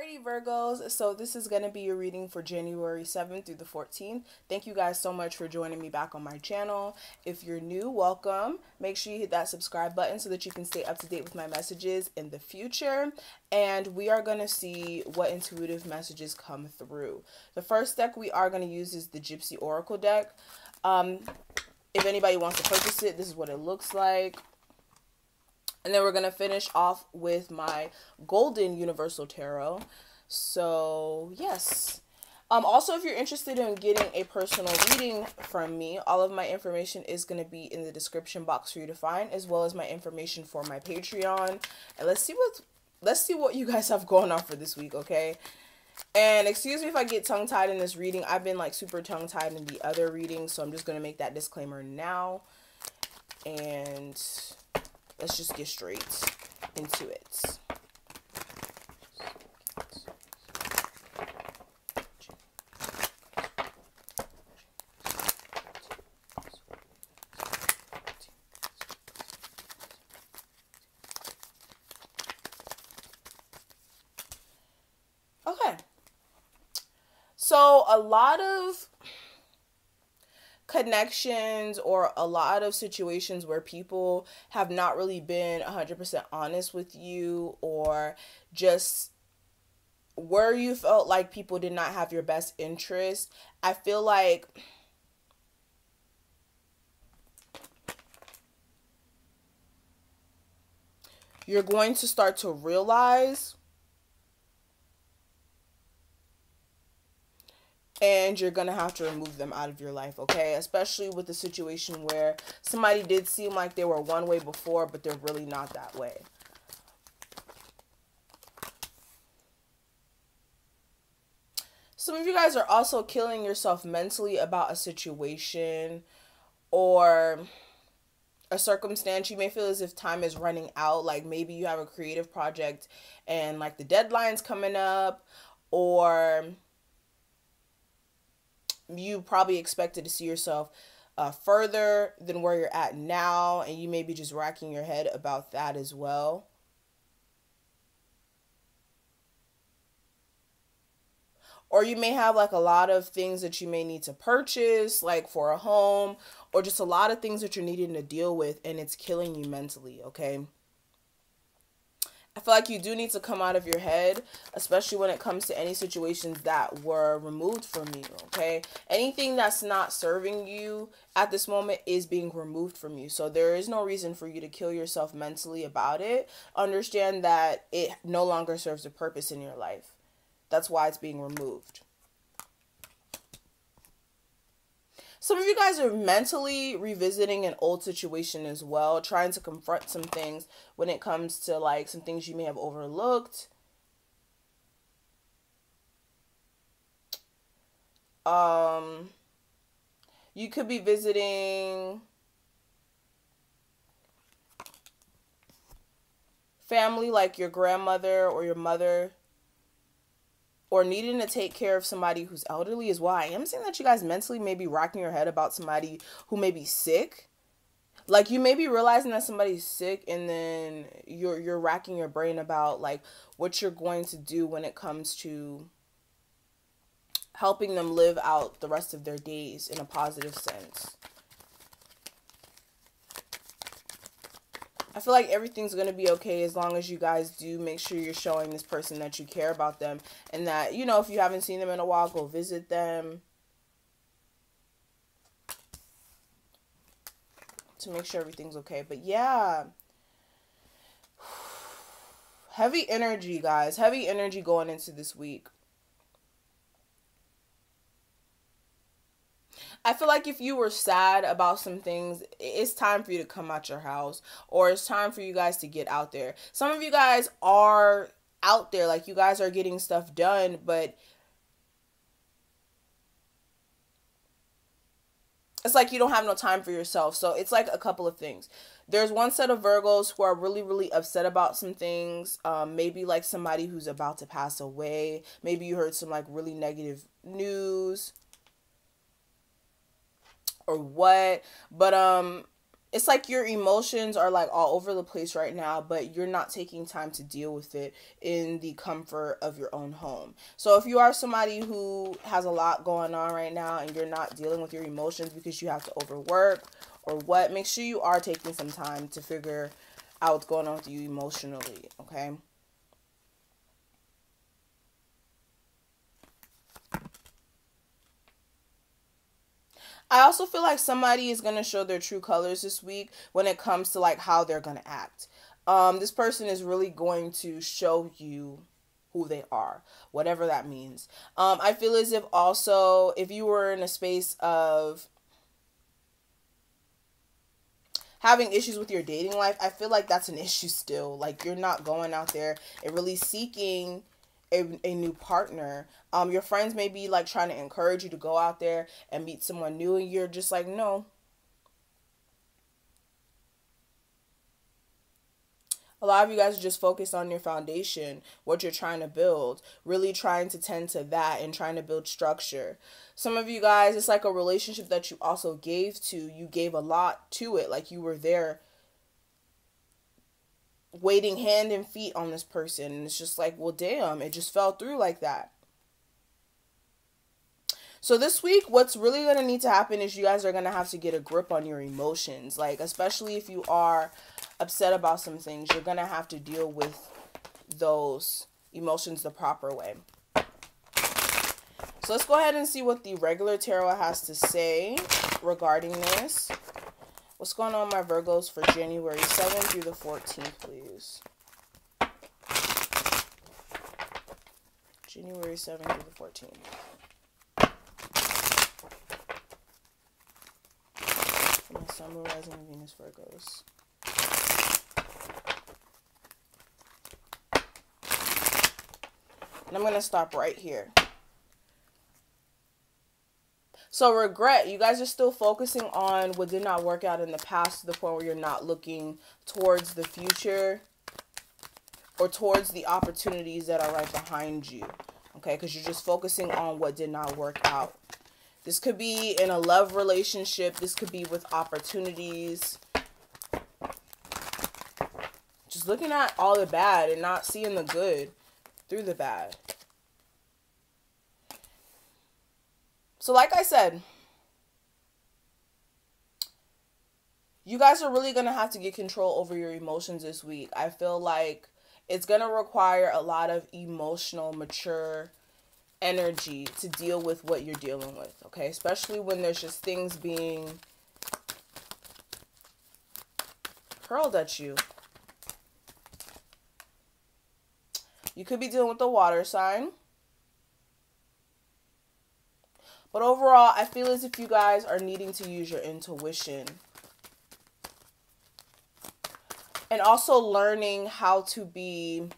Alrighty, Virgos. So this is going to be your reading for January 7th through the 14th. Thank you guys so much for joining me back on my channel. If you're new, welcome. Make sure you hit that subscribe button so that you can stay up to date with my messages in the future. And we are going to see what intuitive messages come through. The first deck we are going to use is the Gypsy Oracle deck. Um, if anybody wants to purchase it, this is what it looks like. And then we're going to finish off with my Golden Universal Tarot. So, yes. Um, also, if you're interested in getting a personal reading from me, all of my information is going to be in the description box for you to find, as well as my information for my Patreon. And let's see what let's see what you guys have going on for this week, okay? And excuse me if I get tongue tied in this reading. I've been like super tongue tied in the other reading, so I'm just going to make that disclaimer now. And let's just get straight into it. Okay. So a lot of connections or a lot of situations where people have not really been 100% honest with you or just where you felt like people did not have your best interest i feel like you're going to start to realize and you're gonna have to remove them out of your life okay? Especially with the situation where somebody did seem like they were one way before but they're really not that way. Some of you guys are also killing yourself mentally about a situation or a circumstance. You may feel as if time is running out like maybe you have a creative project and like the deadline's coming up or you probably expected to see yourself uh, further than where you're at now, and you may be just racking your head about that as well. Or you may have like a lot of things that you may need to purchase, like for a home, or just a lot of things that you're needing to deal with, and it's killing you mentally, okay? I feel like you do need to come out of your head, especially when it comes to any situations that were removed from you, okay? Anything that's not serving you at this moment is being removed from you. So there is no reason for you to kill yourself mentally about it. Understand that it no longer serves a purpose in your life. That's why it's being removed. Some of you guys are mentally revisiting an old situation as well, trying to confront some things when it comes to like some things you may have overlooked. Um you could be visiting family like your grandmother or your mother or needing to take care of somebody who's elderly is why I am saying that you guys mentally may be rocking your head about somebody who may be sick. Like you may be realizing that somebody's sick and then you're you're racking your brain about like what you're going to do when it comes to helping them live out the rest of their days in a positive sense. I feel like everything's going to be okay as long as you guys do make sure you're showing this person that you care about them and that, you know, if you haven't seen them in a while, go visit them. To make sure everything's okay. But yeah. Heavy energy, guys. Heavy energy going into this week. I feel like if you were sad about some things, it's time for you to come out your house or it's time for you guys to get out there. Some of you guys are out there, like you guys are getting stuff done, but it's like you don't have no time for yourself. So it's like a couple of things. There's one set of Virgos who are really, really upset about some things. Um, maybe like somebody who's about to pass away. Maybe you heard some like really negative news or what. But um it's like your emotions are like all over the place right now, but you're not taking time to deal with it in the comfort of your own home. So if you are somebody who has a lot going on right now and you're not dealing with your emotions because you have to overwork or what, make sure you are taking some time to figure out what's going on with you emotionally, okay? I also feel like somebody is going to show their true colors this week when it comes to like how they're going to act. Um, this person is really going to show you who they are, whatever that means. Um, I feel as if also if you were in a space of having issues with your dating life, I feel like that's an issue still. Like you're not going out there and really seeking a, a new partner. Um, your friends may be like trying to encourage you to go out there and meet someone new, and you're just like, no. A lot of you guys are just focused on your foundation, what you're trying to build, really trying to tend to that and trying to build structure. Some of you guys, it's like a relationship that you also gave to. You gave a lot to it, like you were there waiting hand and feet on this person. And it's just like, well, damn, it just fell through like that. So this week, what's really going to need to happen is you guys are going to have to get a grip on your emotions. Like, especially if you are upset about some things, you're going to have to deal with those emotions the proper way. So let's go ahead and see what the regular tarot has to say regarding this. What's going on, my Virgos, for January 7th through the 14th, please? January 7th through the 14th. my Sun, Rising, and Venus Virgos. And I'm going to stop right here. So regret, you guys are still focusing on what did not work out in the past to the point where you're not looking towards the future or towards the opportunities that are right behind you. Okay, because you're just focusing on what did not work out. This could be in a love relationship. This could be with opportunities. Just looking at all the bad and not seeing the good through the bad. So, like I said, you guys are really going to have to get control over your emotions this week. I feel like it's going to require a lot of emotional, mature energy to deal with what you're dealing with, okay? Especially when there's just things being hurled at you. You could be dealing with the water sign. But overall, I feel as if you guys are needing to use your intuition. And also learning how to be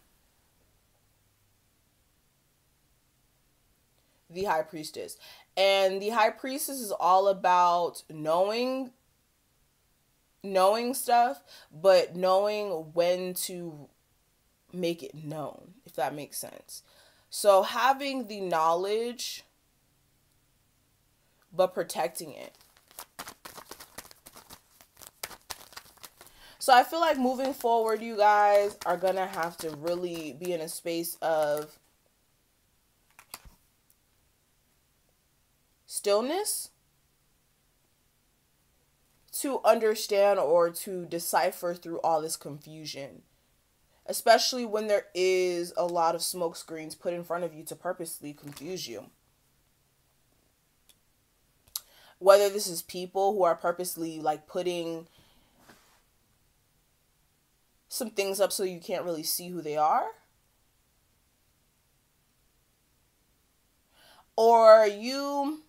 the high priestess. And the high priestess is all about knowing knowing stuff, but knowing when to make it known, if that makes sense. So having the knowledge but protecting it. So I feel like moving forward, you guys are going to have to really be in a space of stillness to understand or to decipher through all this confusion. Especially when there is a lot of smoke screens put in front of you to purposely confuse you. Whether this is people who are purposely like putting some things up so you can't really see who they are or you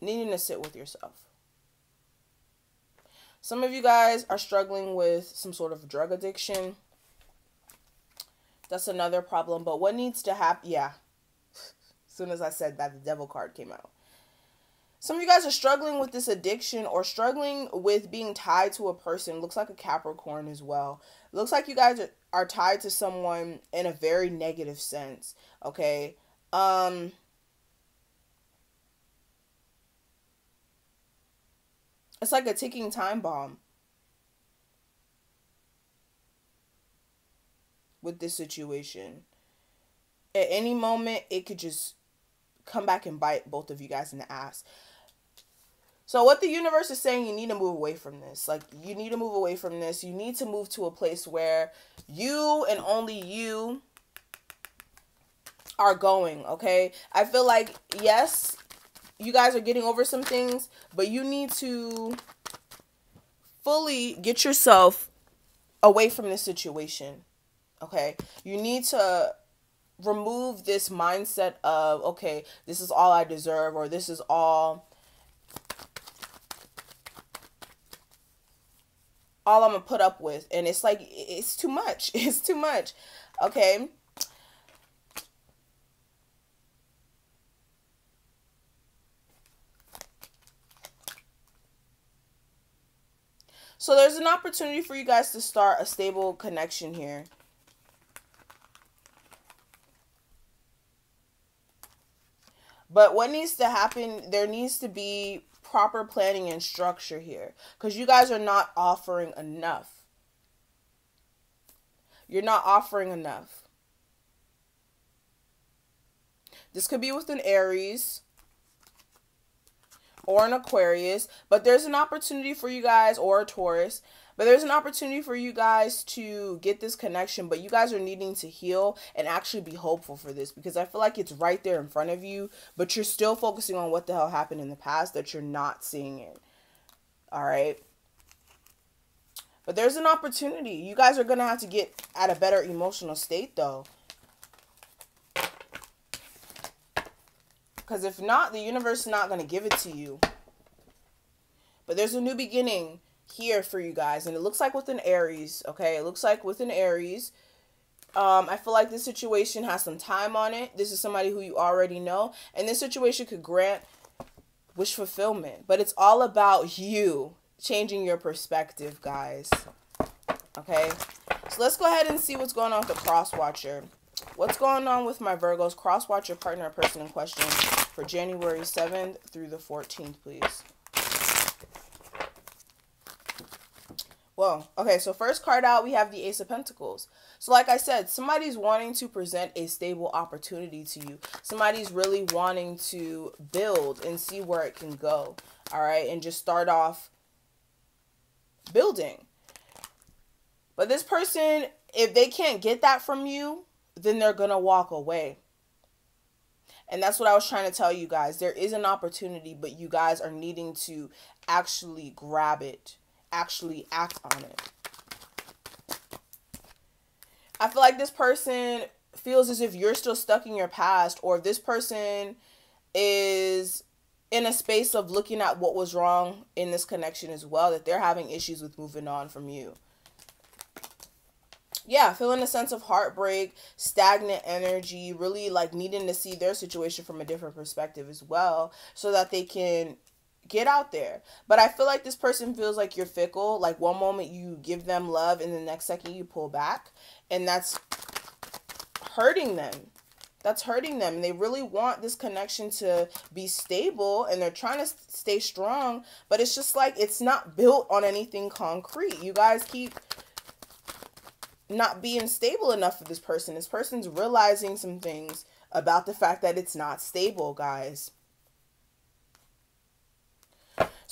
needing to sit with yourself. Some of you guys are struggling with some sort of drug addiction. That's another problem. But what needs to happen? Yeah, soon as I said that, the devil card came out. Some of you guys are struggling with this addiction or struggling with being tied to a person. Looks like a Capricorn as well. Looks like you guys are, are tied to someone in a very negative sense. Okay. Um It's like a ticking time bomb. With this situation. At any moment, it could just come back and bite both of you guys in the ass. So what the universe is saying, you need to move away from this. Like you need to move away from this. You need to move to a place where you and only you are going, okay? I feel like yes, you guys are getting over some things, but you need to fully get yourself away from this situation. Okay? You need to remove this mindset of okay, this is all I deserve or this is all all I'm gonna put up with. And it's like, it's too much. It's too much. Okay. So there's an opportunity for you guys to start a stable connection here. But what needs to happen, there needs to be proper planning and structure here because you guys are not offering enough. You're not offering enough. This could be with an Aries or an Aquarius, but there's an opportunity for you guys or a Taurus but there's an opportunity for you guys to get this connection, but you guys are needing to heal and actually be hopeful for this because I feel like it's right there in front of you, but you're still focusing on what the hell happened in the past that you're not seeing it. All right. But there's an opportunity. You guys are going to have to get at a better emotional state though. Because if not, the universe is not going to give it to you. But there's a new beginning here for you guys. And it looks like with an Aries, okay? It looks like with an Aries. Um, I feel like this situation has some time on it. This is somebody who you already know. And this situation could grant wish fulfillment. But it's all about you changing your perspective, guys. Okay? So let's go ahead and see what's going on with the cross watcher. What's going on with my Virgos? Cross watcher partner person in question for January 7th through the 14th, please. Well, okay, so first card out, we have the Ace of Pentacles. So, like I said, somebody's wanting to present a stable opportunity to you. Somebody's really wanting to build and see where it can go. All right, and just start off building. But this person, if they can't get that from you, then they're going to walk away. And that's what I was trying to tell you guys. There is an opportunity, but you guys are needing to actually grab it actually act on it. I feel like this person feels as if you're still stuck in your past, or this person is in a space of looking at what was wrong in this connection as well, that they're having issues with moving on from you. Yeah, feeling a sense of heartbreak, stagnant energy, really like needing to see their situation from a different perspective as well, so that they can get out there. But I feel like this person feels like you're fickle. Like one moment you give them love and the next second you pull back. And that's hurting them. That's hurting them. And they really want this connection to be stable and they're trying to stay strong. But it's just like it's not built on anything concrete. You guys keep not being stable enough for this person. This person's realizing some things about the fact that it's not stable, guys.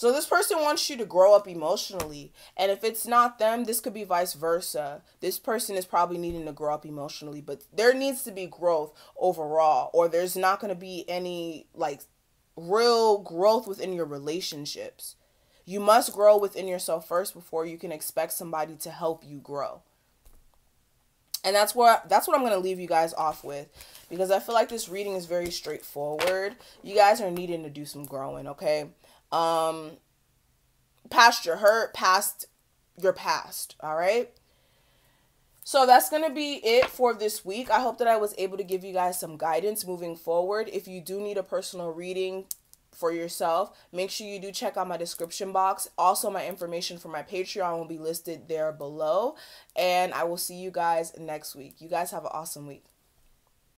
So this person wants you to grow up emotionally. And if it's not them, this could be vice versa. This person is probably needing to grow up emotionally, but there needs to be growth overall or there's not going to be any like real growth within your relationships. You must grow within yourself first before you can expect somebody to help you grow. And that's what that's what I'm going to leave you guys off with because I feel like this reading is very straightforward. You guys are needing to do some growing, okay? Um past your hurt, past your past, all right? So that's going to be it for this week. I hope that I was able to give you guys some guidance moving forward. If you do need a personal reading for yourself, make sure you do check out my description box. Also, my information for my Patreon will be listed there below. And I will see you guys next week. You guys have an awesome week.